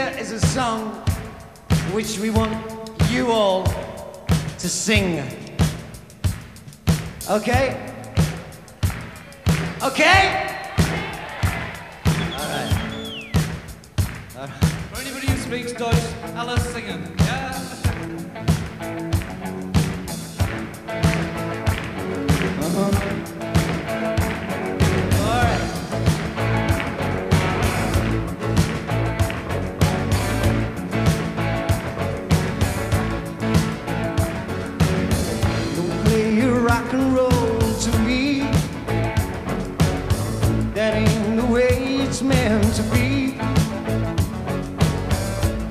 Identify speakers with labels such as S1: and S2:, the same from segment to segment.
S1: here is a song which we want you all to sing. Okay? Okay? All right. All right.
S2: For anybody who speaks Dutch, Alice singing. Yeah.
S1: meant to be.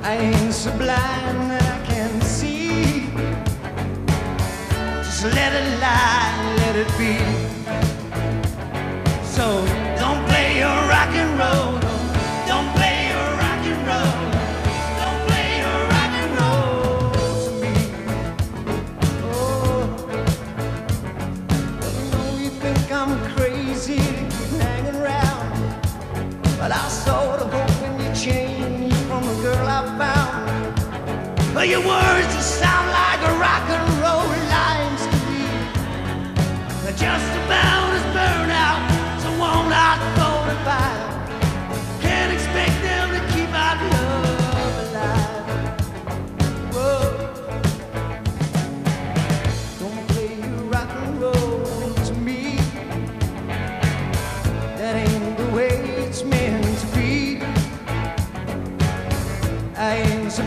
S1: I ain't so blind that I can see. Just let it lie, let it be. So.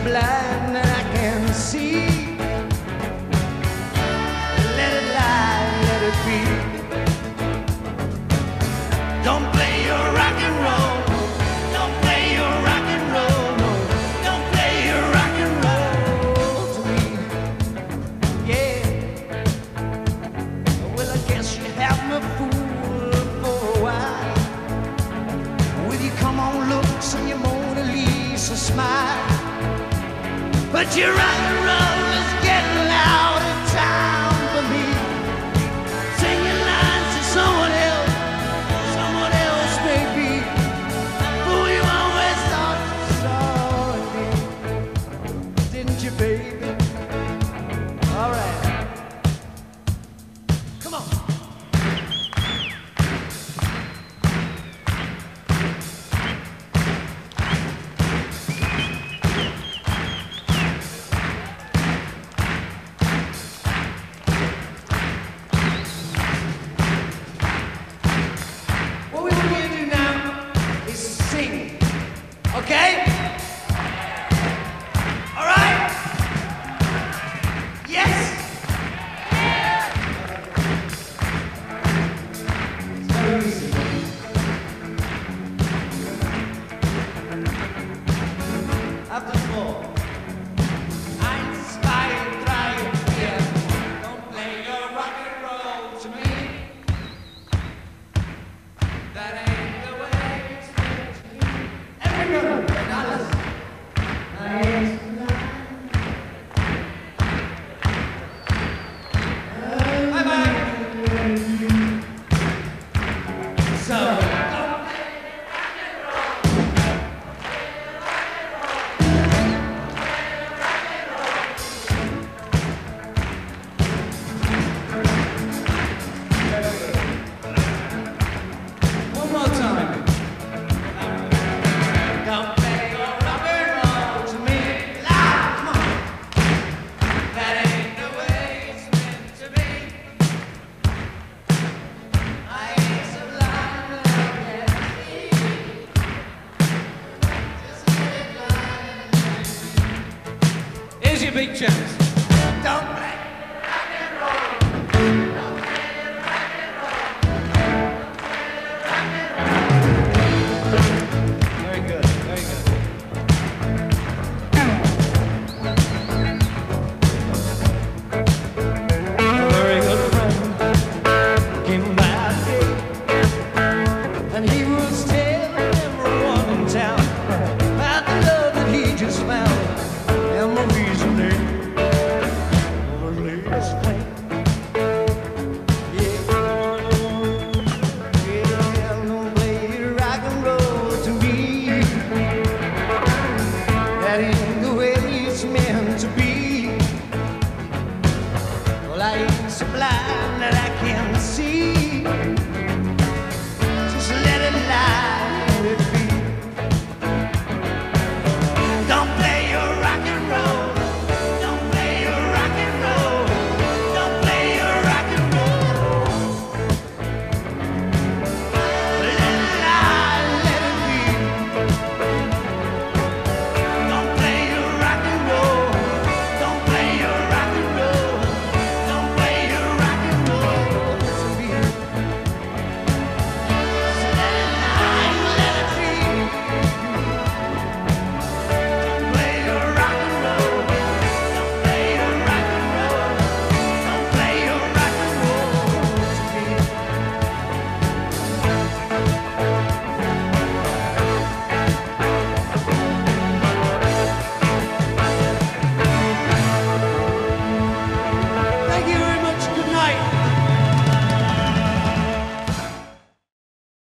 S1: blind I can see. Let it lie, let it be. Don't. But your rock and roll is getting out of town for me. Singing lines to someone else, someone else maybe. Who you always thought you saw in me. Didn't you, baby?
S2: Music.